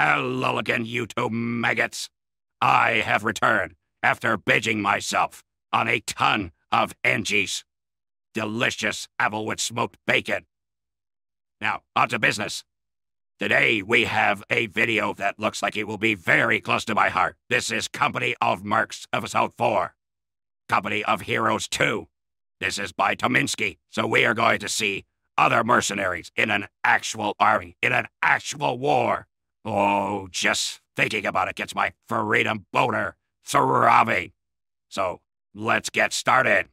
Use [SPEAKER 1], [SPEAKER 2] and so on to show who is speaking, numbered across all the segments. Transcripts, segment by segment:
[SPEAKER 1] Hello again, you two maggots. I have returned after binging myself on a ton of Angie's delicious Applewood smoked bacon. Now, on to business. Today, we have a video that looks like it will be very close to my heart. This is Company of Mercs, Episode 4. Company of Heroes 2. This is by Dominzki, so we are going to see other mercenaries in an actual army, in an actual war. Oh, just thinking about it gets my freedom boner throbbing. So, let's get started.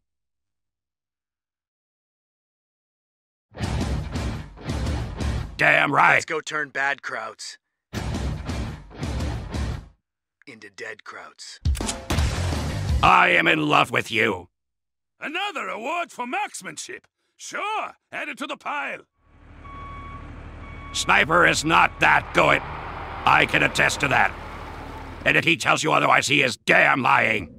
[SPEAKER 1] Damn right.
[SPEAKER 2] Let's go turn bad crowds into dead crowds.
[SPEAKER 1] I am in love with you.
[SPEAKER 3] Another award for marksmanship. Sure, add it to the pile.
[SPEAKER 1] Sniper is not that good. I can attest to that. And if he tells you otherwise, he is damn lying.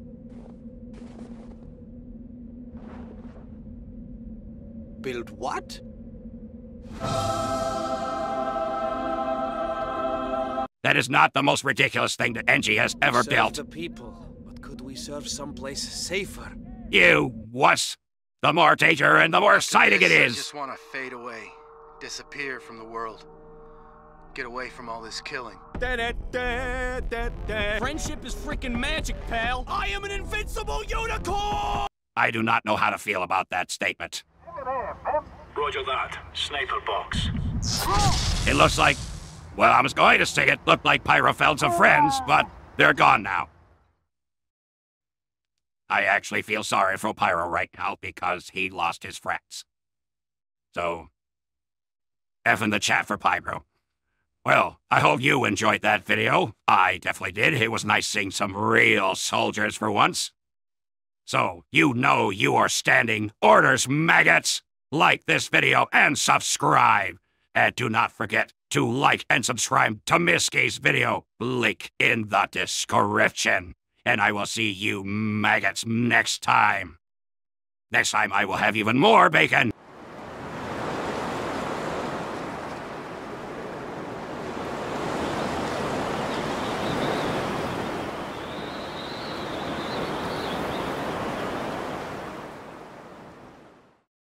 [SPEAKER 2] Build what?
[SPEAKER 1] That is not the most ridiculous thing that Engie has ever
[SPEAKER 2] serve
[SPEAKER 1] built.
[SPEAKER 2] the people, but could we serve someplace safer?
[SPEAKER 1] You wuss. The more danger and the more exciting it
[SPEAKER 4] is! I just want to fade away, disappear from the world, get away from all this killing.
[SPEAKER 5] Friendship is freaking magic, pal. I am an invincible unicorn!
[SPEAKER 1] I do not know how to feel about that statement.
[SPEAKER 3] Roger that. Sniper box.
[SPEAKER 1] It looks like, well, I was going to say it looked like Pyro found some friends, but they're gone now. I actually feel sorry for Pyro right now because he lost his friends. So, F in the chat for Pyro. Well, I hope you enjoyed that video. I definitely did. It was nice seeing some real soldiers for once. So, you know you are standing orders, maggots! Like this video and subscribe! And do not forget to like and subscribe to Miski's video. Link in the description. And I will see you maggots next time. Next time I will have even more bacon.